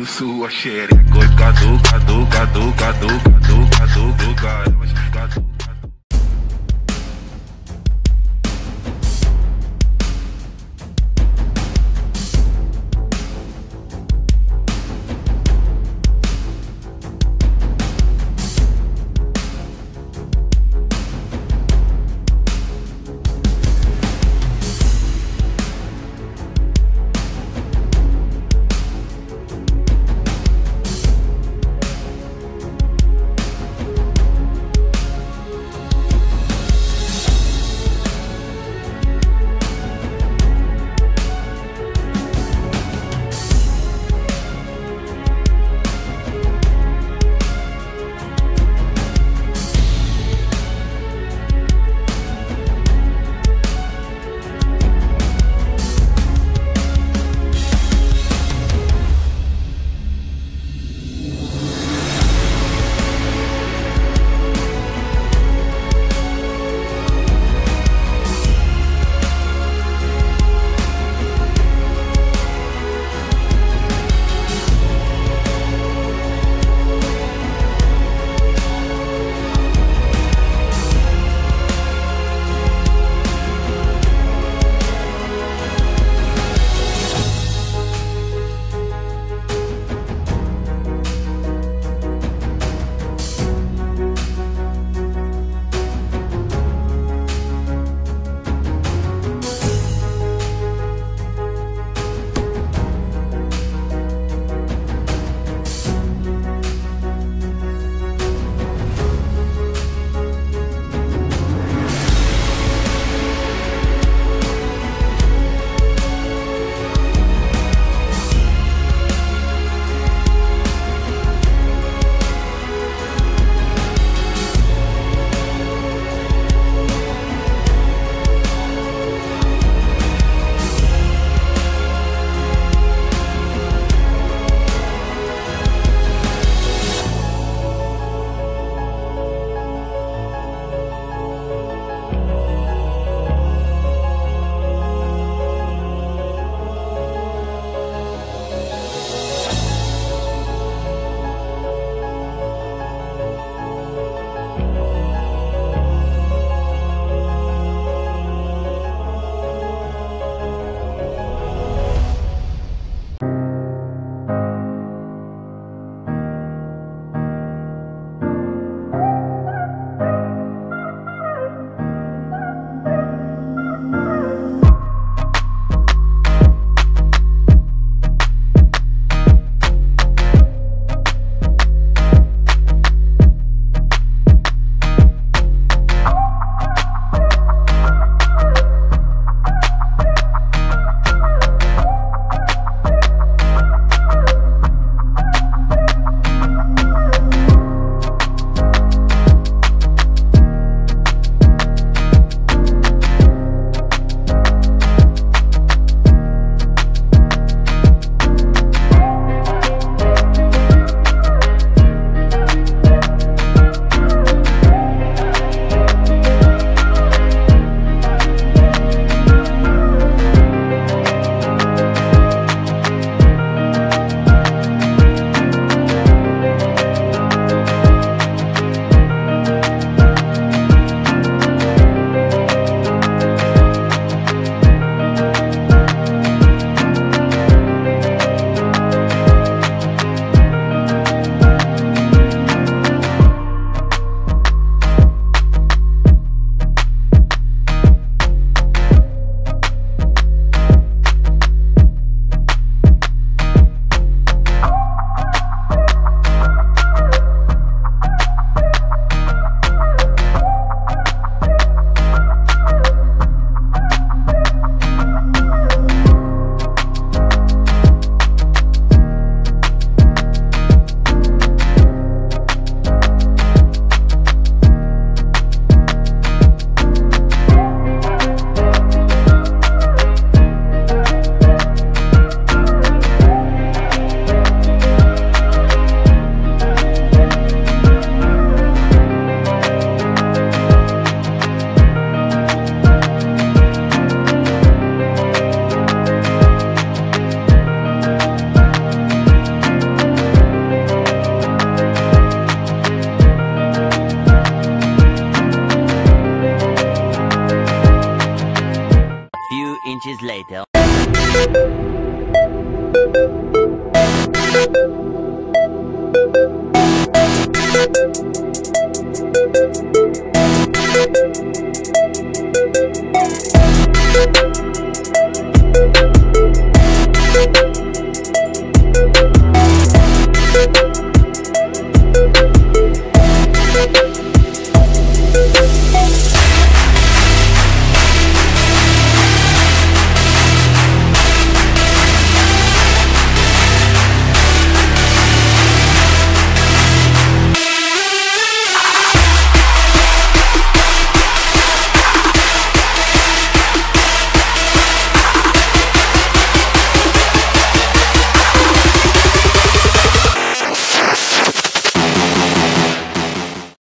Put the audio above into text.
Tocando sua xereca, cadu, cadu, cadu, cadu, cadu, cadu, cadu, cadu, cadu.